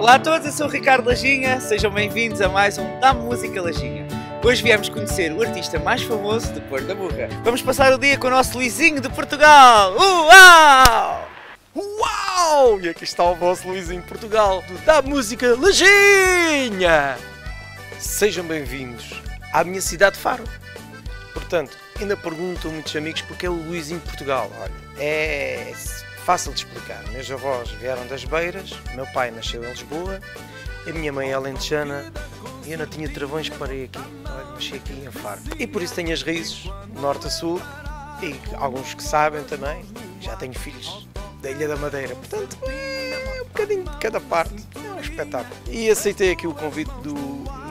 Olá a todos, eu sou o Ricardo Lajinha, sejam bem-vindos a mais um Da Música Lajinha. Hoje viemos conhecer o artista mais famoso de Porto da Burra. Vamos passar o dia com o nosso Luizinho de Portugal. Uau! Uau! E aqui está o vosso Luizinho Portugal do Da Música Lajinha! Sejam bem-vindos à minha cidade de Faro. Portanto, ainda perguntam muitos amigos porque é o Luizinho Portugal. Olha, é fácil de explicar. Meus avós vieram das Beiras, meu pai nasceu em Lisboa, a minha mãe é alentejana e eu não tinha travões que parei aqui. Olha, nasci aqui em Faro. E por isso tenho as raízes, norte a sul, e alguns que sabem também, já tenho filhos da Ilha da Madeira. Portanto, é um bocadinho de cada parte. É um espetáculo. E aceitei aqui o convite do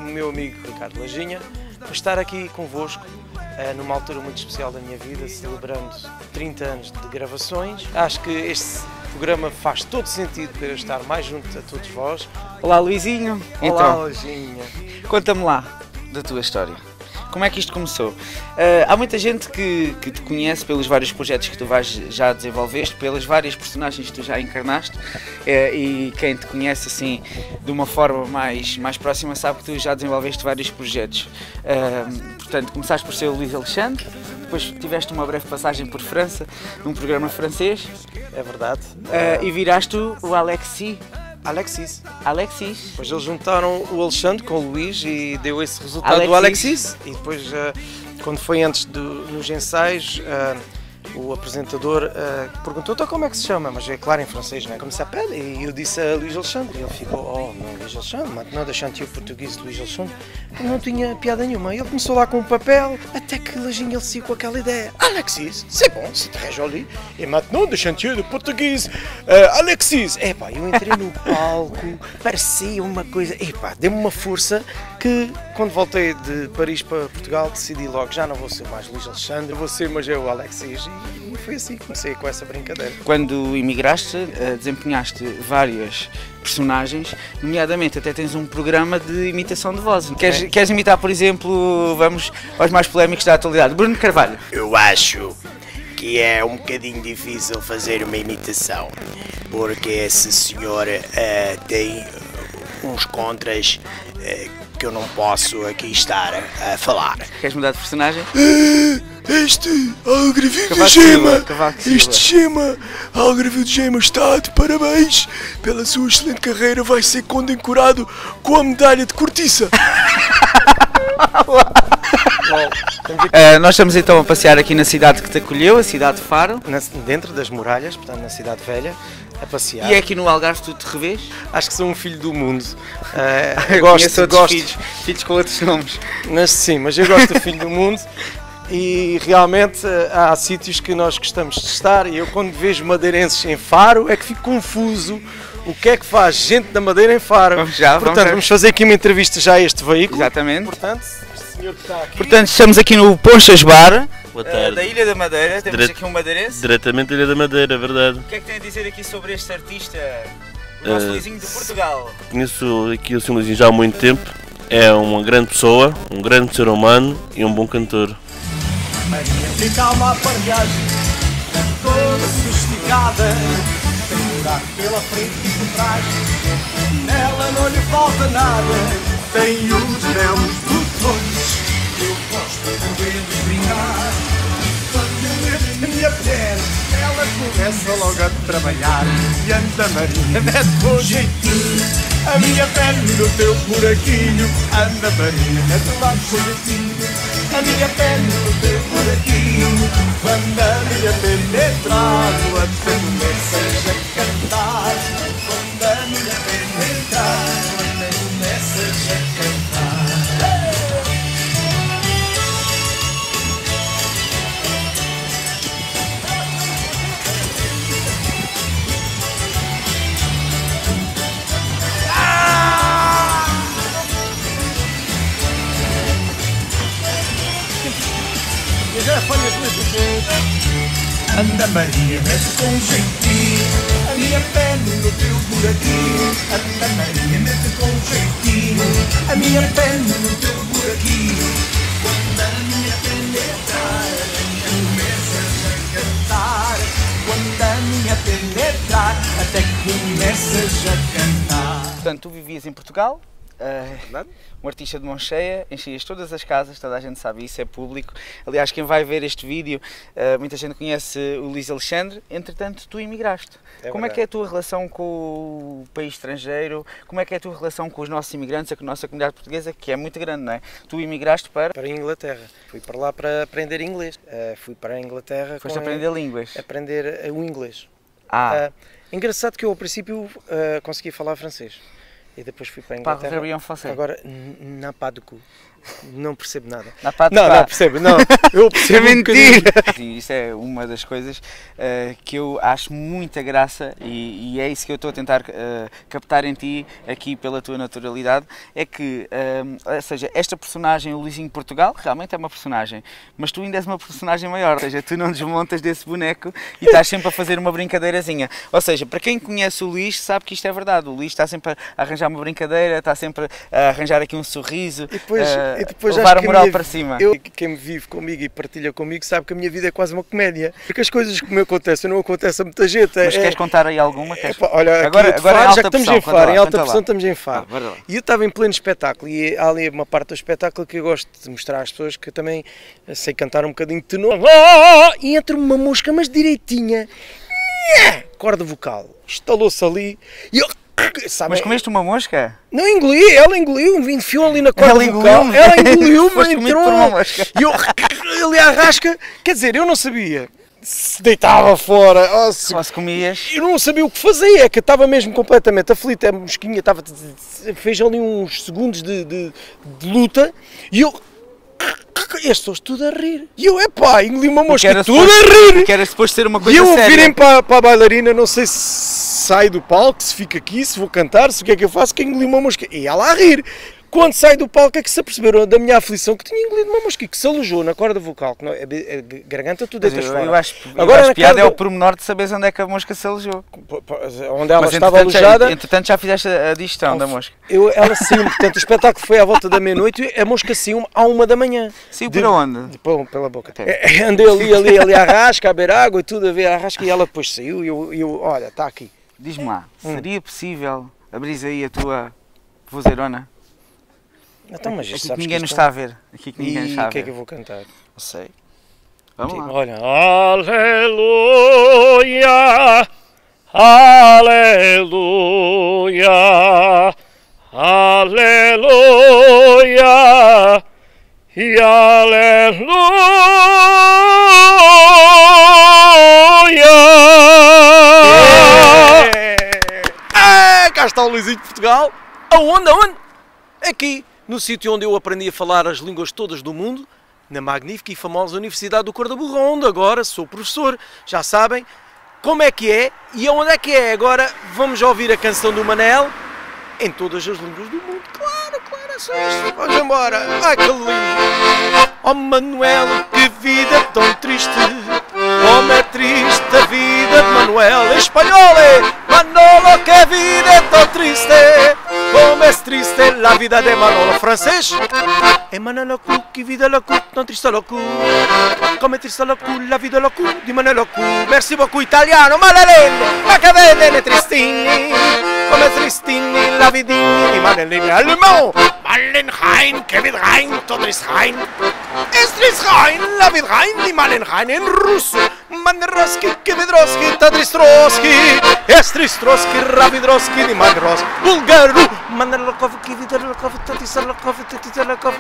meu amigo Ricardo Lajinha para estar aqui convosco numa altura muito especial da minha vida, celebrando 30 anos de gravações. Acho que este programa faz todo sentido para eu estar mais junto a todos vós. Olá Luizinho. Olá, Então, Lajinha. conta-me lá da tua história. Como é que isto começou? Uh, há muita gente que, que te conhece pelos vários projetos que tu vais, já desenvolveste, pelas várias personagens que tu já encarnaste eh, e quem te conhece assim de uma forma mais, mais próxima sabe que tu já desenvolveste vários projetos. Uh, portanto, começaste por ser o Luís Alexandre, depois tiveste uma breve passagem por França, num programa francês, É verdade. uh, e viraste o Alexis. Alexis. Alexis. Depois eles juntaram o Alexandre com o Luís e deu esse resultado Alexis. do Alexis. E depois, eh, quando foi antes do, nos ensaios, eh, o apresentador eh, perguntou então como é que se chama, mas é claro em francês, não é? Como se appelle? E eu disse a Luís Alexandre. E ele ficou, oh, não, Luís Alexandre, maintenant deixando-te o português de Luís Alexandre. Não tinha piada nenhuma. Ele começou lá com o papel, até que Lajinha ele saiu com aquela ideia. Alexis, c'est bon, c'est très joli. E maintenant deixando-te de português, eh, Alexis. Epá, eu entrei no palco, parecia uma coisa, epá, deu-me uma força que quando voltei de Paris para Portugal decidi logo, já não vou ser mais Luís Alexandre, vou ser mas é o Alexis. E foi assim que comecei com essa brincadeira. Quando emigraste, eh, desempenhaste várias personagens, nomeadamente até tens um programa de imitação de voz. Queres, queres imitar, por exemplo, vamos aos mais polémicos da atualidade, Bruno Carvalho. Eu acho que é um bocadinho difícil fazer uma imitação, porque esse senhor eh, tem uns contras eh, que eu não posso aqui estar a falar. Queres mudar de personagem? Este Algarvio Silva, Cavaco Silva. este Gema, Algarvio de Gema está de parabéns pela sua excelente carreira, vai ser condecorado com a medalha de cortiça. Eh, nós estamos então a passear aqui na cidade que te acolheu, a cidade de Faro. dentro das muralhas, portanto na cidade velha, a passear. E é aqui no Algarve tu te revês? Acho que sou um filho do mundo. Eh, Conheço gosto, outros gosto. filhos, filhos com outros nomes. Mas sim, mas eu gosto do filho do mundo e realmente eh, há sítios que nós gostamos de estar e eu quando vejo madeirenses em Faro é que fico confuso o que é que faz gente da Madeira em Faro. Vamos já, vamos Portanto, já. vamos fazer aqui uma entrevista já a este veículo. Exatamente. Portanto, este senhor que está aqui. Portanto, estamos aqui no Ponchas Bar, Boa eh, tarde. da Ilha da Madeira. Temos aqui um madeirense. Diretamente da Ilha da Madeira, é verdade. O que é que tem a dizer aqui sobre este artista, o nosso Luizinho de Portugal? Conheço aqui o Sr. Luizinho já há muito tempo. É uma grande pessoa, um grande ser humano e um bom cantor. Fica uma aparelhagem toda sofisticada. Tem buraco pela frente e por trás. Nela não lhe falta nada. Tem os belos botões. Eu gosto de vê-los brincar. Quando a minha perna Ela começa logo a trabalhar. E anda Maria, mete com jeitinho A minha perna no teu buraquinho. Anda Maria, mete lá com jeitinho a minha pele no teu buraquinho Quando a minha penetrar Até começas a cantar Quando a minha penetrar. Até começas a cantar Anda Maria, mete com jeitinho A minha pele no teu buraquinho Anda Maria, mete com jeitinho A minha pele no teu buraquinho Quando a minha penetrar Começas a cantar. Quando a minha a penetrar até que começas a cantar. Portanto, tu vivias em Portugal, Verdade? um artista de mão cheia, enchias todas as casas, toda a gente sabe isso, é público. Aliás, quem vai ver este vídeo, eh, muita gente conhece o Luís Alexandre, entretanto, tu emigraste. É Como é verdade. que é a tua relação com o país estrangeiro? Como é que é a tua relação com os nossos imigrantes, com a nossa comunidade portuguesa, que é muito grande, não é? Tu emigraste para. Para a Inglaterra. Fui para lá para aprender inglês. Eh, fui para a Inglaterra Foste aprender línguas. aprender eh, o inglês. Ah, engraçado que eu, ao princípio, consegui falar francês. E depois fui para a Inglaterra. très bien français. Agora, n- n'a pas de cu. Não percebo nada. na pata Não, não percebo, não. Eu É percebo um bocadinho. mentira! Sim, isso é uma das coisas eh, que eu acho muita graça e, e é isso que eu estou a tentar eh, captar em ti aqui pela tua naturalidade. É que, eh, ou seja, esta personagem, o Luizinho Portugal, realmente é uma personagem, mas tu ainda és uma personagem maior, ou seja, tu não desmontas desse boneco e estás sempre a fazer uma brincadeirazinha. Ou seja, para quem conhece o Luís, sabe que isto é verdade. O Luís está sempre a arranjar uma brincadeira, está sempre a arranjar aqui um sorriso, E depois, eh, e depois levar acho a que moral minha- para cima. Eu, quem me vive comigo e partilha comigo sabe que a minha vida é quase uma comédia. Porque as coisas que me acontecem não acontecem a muita gente. Mas é, queres contar aí alguma? é, pá, olha, Agora- agora Faro, já que estamos pressão, em Faro, em alta lá. pressão estamos em Faro. Ah. E eu estava em pleno espetáculo e há ali uma parte do espetáculo que eu gosto de mostrar às pessoas que eu também sei cantar um bocadinho de tenor. E entra-me uma mosca, mas direitinha, corda vocal, estalou-se ali e eu. Sabe, Mas comeste uma mosca? não engoli, ela engoliu, me enfiou ali na corda Ela vocal. engoliu-me? Ela engoliu-me, entrou. E eu ali à rasca, quer dizer, eu não sabia se deitava fora ou se Só se comias. eu não sabia o que fazer, é que eu estava mesmo completamente aflito, a mosquinha estava, fez ali uns segundos de, de, de luta e eu, pessoas tudo a rir. E eu, epá, engoli uma mosca, tudo a suposto- rir. Que era suposto ser uma E coisa eu a séria. virem para, para a bailarina, não sei se sai do palco, se fica aqui, se vou cantar, se o que é que eu faço, que engoli uma mosca. E ela a rir. Quando sai do palco é que se aperceberam da minha aflição que tinha engolido uma mosca que se alojou na corda vocal, que não, é, é, garganta tu deitas eu, fora. eu acho, eu Agora acho na piada é o pormenor de saberes onde é que a mosca se alojou. Onde ela Mas estava entretanto, alojada, já, entretanto já fizeste a a digestão da mosca. eu, ela saiu portanto o espetáculo foi à volta da meia-noite e a mosca saiu à uma da manhã. Saiu De- para onde? de- pô, pela boca. É, Andei ali, ali, ali à rasca, a beber água e tudo, a ver a rasca e ela depois saiu e eu, e eu olha, está aqui. Diz-me lá, Hum. seria possível abrir aí a tua vozeirona? Então, mas Aqui que ninguém que nos está a ver. Aqui que é- ninguém E está a o que é ver. que eu vou cantar? Não sei. Vamos Tipo, lá. Olha, aleluia, aleluia, aleluia, e aleluia. Cá está o Luizinho de Portugal. Aonde, aonde? Aqui, no sítio onde eu aprendi a falar as línguas todas do mundo, na magnífica e famosa Universidade do Cor da Burra, onde agora sou professor. Já sabem como é que é e aonde é que é. Agora vamos ouvir a canção do Manel em todas as línguas do mundo. Claro, claro, é só isto. Vamos embora. Ai, que lindo. Oh, Manuel, que vida tão triste. Como é triste a vida de Manuel. Espanhol vida de Manolo. Francês? É Manolo, que vida louco, tão triste louco. Come è triste louco, la vida louco di Manolo Cu. Merci beaucoup italiano, malalello, ma che vede ne tristini. Come tristini la vidini di Manelini allemand. Malenheim, che vid rein, tot ist rein. Es ist rein, la vid rein di Malenheim in russo. Manroski, che vidroski, tadristroski. Es tristroski, ravidroski di Manroski. Bulgaru, Manelokov, que vidalokov, tatisalokov, tatisalokov.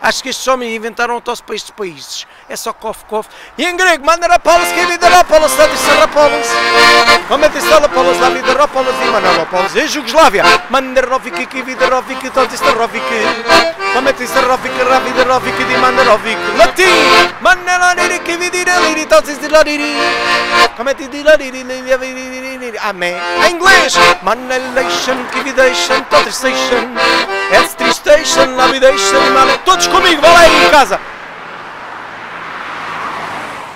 Acho que estes homens inventaram o tosse para estes países. É só cof, cof. E em grego, Manerapolis, que Vidarapolis, Tatisarapolis. Como é Vidarapolis e Manerapolis. Em Jugoslávia, Manderovic, que Vidarovic, Tatisarovic. Como é Ravidarovic, de Manderovic. Latim, Amém. Em inglês, Manelation, que Vidation, Tatisation. It's Tristation, Lavidation, Mane. Todos comigo, vai lá aí em casa.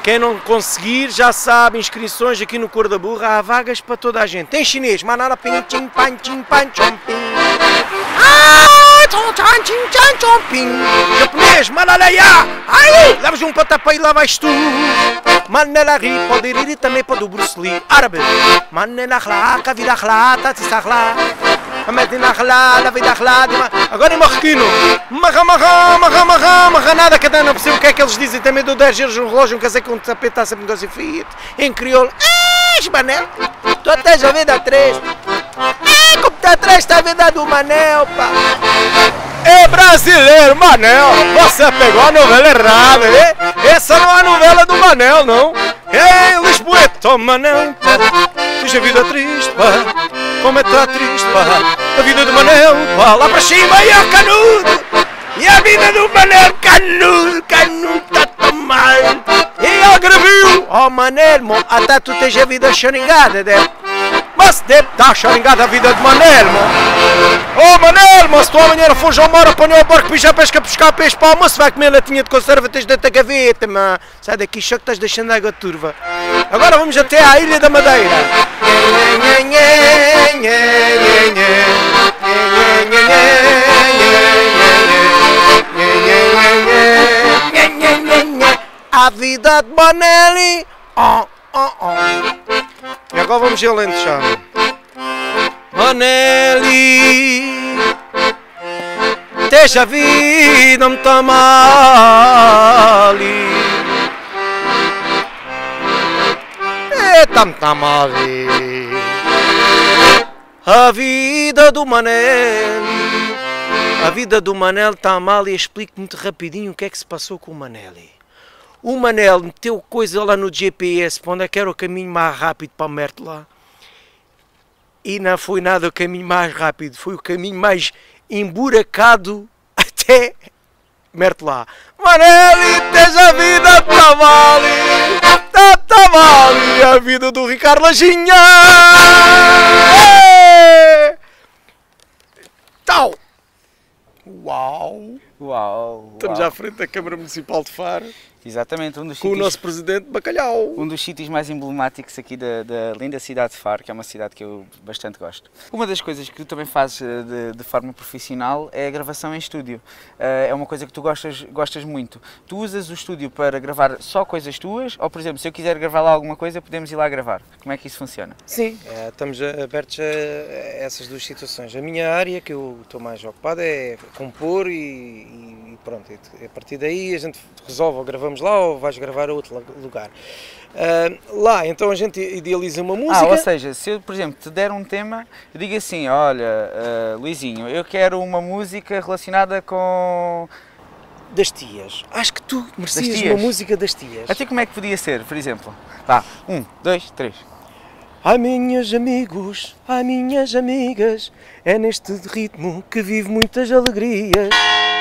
Quem não conseguir já sabe, inscrições aqui no Cor da Burra, há vagas para toda a gente. Tem chinês, manara pin, chin, pan, chin, pan. Ah! Japonês, malalaya! Ai! Um pontapé e lá vais tu! Manela ri, pode ir também pode o Bruce Lee. Árabe! Manela khla, kavida khla, tati sakhla. Medina khla, la vida khla. Agora em marroquino! Marra, marra, marra, marra, marra, nada, cada um não percebe o que é que eles dizem. Também dou 10 euros no relógio, um casei com um tapete, está sempre um feito. Em crioulo. Ei, Manel! Tu estás a vida 3. Ei, atrás, está a vida do Manel, pá! É brasileiro, Manel! Você pegou a novela errada, hein? Essa não é a novela do Manel, não! Ei, Lisboeta, Manel! Diz a vida triste, pá! Como é que tá triste, pá! A vida do Manel, pá! Lá para cima e a canudo! E a vida do Manel, canudo, canudo, tá mal! E ele graviu! Oh, Manel, mo, até tu tens a vida choringada, deve! Mas deve estar choringada a vida de Manelmo. Oh Manelmo, se tu amanhã fores ao mar, apanhar o barco, pija pesca, pescar peixe para almoço, vai comer latinha de conserva, tens dentro da gaveta, man. Sai daqui, só que estás deixando água turva. Agora vamos até à Ilha da Madeira. A vida de Maneli. Oh, oh, oh. E agora vamos ao Alentejano. Maneli, deixa a vida me tamali. É tam tamali. A vida do Manel. A vida do Manel mal e explico muito rapidinho o que é que se passou com o Maneli. O Manel meteu coisa lá no GPS para onde é que era o caminho mais rápido para Mertla. E não foi nada o caminho mais rápido, foi o caminho mais emburacado até Mertla. Manel, tens a vida tá vale, tá, tá vale a vida do Ricardo Lajinha. É! Tal. Uau! Uau! Estamos uau. à frente da Câmara Municipal de Faro Exatamente, um dos com o sítios, nosso presidente Bacalhau. um dos sítios mais emblemáticos aqui da, da linda cidade de Faro, que é uma cidade que eu bastante gosto. Uma das coisas que tu também fazes eh, de, de forma profissional é a gravação em estúdio. Eh, É uma coisa que tu gostas, gostas muito. Tu usas o estúdio para gravar só coisas tuas, ou por exemplo, se eu quiser gravar lá alguma coisa, podemos ir lá gravar. Como é que isso funciona? Sim, é, estamos abertos a, a essas duas situações. A minha área, que eu estou mais ocupado, é compor e, e pronto. A partir daí a gente resolve ou gravamos lá ou vais gravar a outro lu- lugar. Ah, lá, então a gente idealiza uma música. Ah, ou seja, se eu, por exemplo, te der um tema, eu digo assim, olha, eh, Luizinho, eu quero uma música relacionada com... das tias. Acho que tu merecias uma música das tias. Até como é que podia ser, por exemplo? Vá, um, dois, três. Ai minhas amigos, ai minhas amigas, é neste ritmo que vivo muitas alegrias.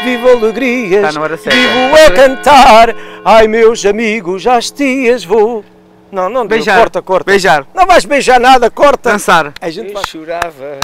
Vivo alegrias, Está na hora certa. vivo a cantar. Ai meus amigos, às tias vou. Não, não, Beijar. corta, corta. Beijar. Não vais beijar nada, corta. Dançar. A gente eu vai- chorava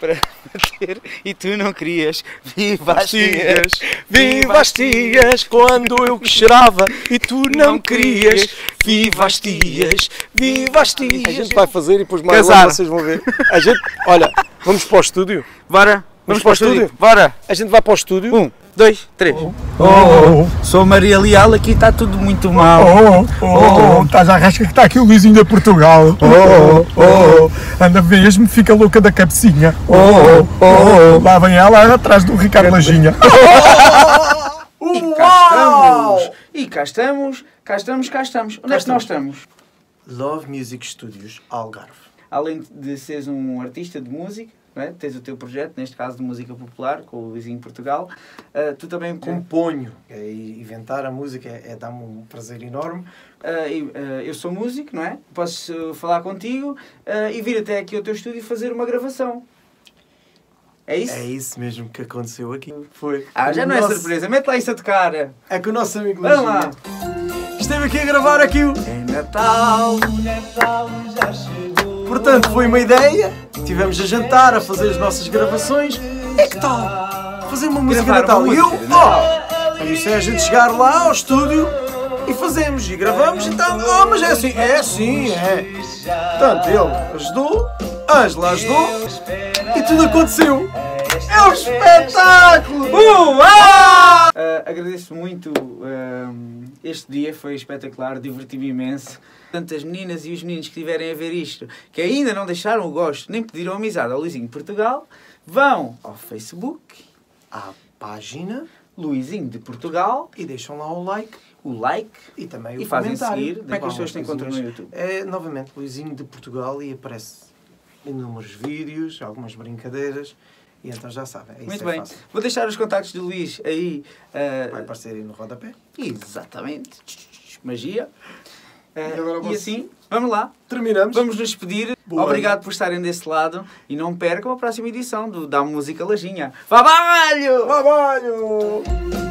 para bater e tu não querias. Viva as tias, viva as tias, quando eu chorava e tu não querias. Viva as tias, viva as tias. A gente vai fazer e depois mais lá vocês vão ver. A gente, olha, vamos para o estúdio. Bora, Vamos para o estúdio? Bora. A gente vai para o estúdio. Um, dois, três. Oh, sou Maria Leal, aqui está tudo muito mal. Oh, oh, oh, estás à rasca que está aqui o Luizinho de Portugal. Oh, oh, oh, anda mesmo, fica louca da cabecinha. Oh, oh, oh, lá vem ela atrás do Ricardo Lajinha. E cá estamos. E cá estamos, cá estamos, cá estamos. Onde é que nós estamos? Love Music Studios, Algarve. Além de seres um artista de música, é? tens o teu projeto, neste caso de música popular, com o Luizinho Portugal, ah, tu também Componho. É, inventar a música é, é dar-me um prazer enorme. E, ah, eu sou músico, não é? Posso falar contigo ah, e vir até aqui ao teu estúdio fazer uma gravação. É isso? É isso mesmo que aconteceu aqui. Foi. Ah, já O não é nosso- surpresa. Mete lá isso a tocar. É que o nosso amigo Vamos lá. Esteve aqui a gravar aqui o... É Natal, o Natal já chegou. Portanto, foi uma ideia. Tivemos a jantar, a fazer as nossas gravações. É que tal? Fazer uma música Gravar Natal. E eu, ó, isso é a gente chegar lá ao estúdio e fazemos e gravamos e tal. Oh, mas é assim, é assim, é. Portanto, ele ajudou, Angela ajudou e tudo aconteceu. É um espetáculo! Uau! Uh, agradeço muito um, este dia, foi espetacular, diverti-me imenso. Tanto as meninas e os meninos que estiverem a ver isto, que ainda não deixaram o gosto, nem pediram amizade ao Luizinho de Portugal, vão ao Facebook, À página Luizinho de Portugal, e deixam lá o like o like e também e o fazem comentário. seguir. Como é que as pessoas te encontram no. YouTube? É, novamente, Luizinho de Portugal e aparece inúmeros vídeos, algumas brincadeiras. E então já sabem, é isso Muito é bem. fácil. Vou deixar os contactos do Luís aí. uh, Vai aparecer aí no rodapé. Exatamente. Magia. Uh, E agora e assim, vamos lá. Terminamos. Vamos nos despedir. Boa. Obrigado por estarem desse lado. E não percam a próxima edição do Da Música Lajinha. Trabalho! Trabalho!